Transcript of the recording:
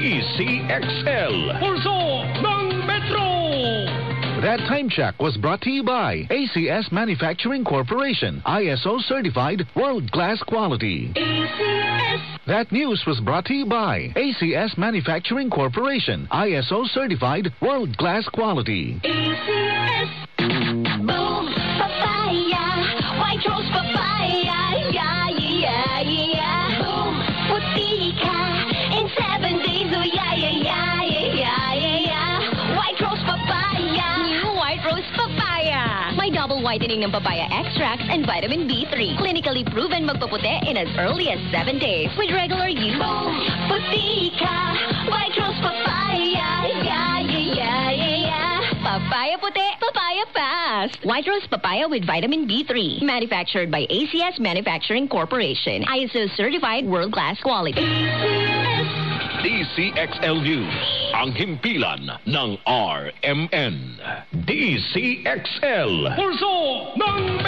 DZXL. Pulso ng Metro! That time check was brought to you by ACS Manufacturing Corporation, ISO certified world class quality. That news was brought to you by ACS Manufacturing Corporation, ISO certified world class quality. Boom, papaya, white rose Rose Papaya. May double whitening ng papaya extracts and vitamin B3. Clinically proven magpaputi in as early as 7 days with regular use. Boom, puti ka, white rose papaya, yeah, yeah, yeah, yeah, yeah. Papaya puti, papaya fast. White Rose Papaya with vitamin B3. Manufactured by ACS Manufacturing Corporation. ISO certified world-class quality. DCXL News. Ang himpilan ng RMN. DCXL. Pulso ng!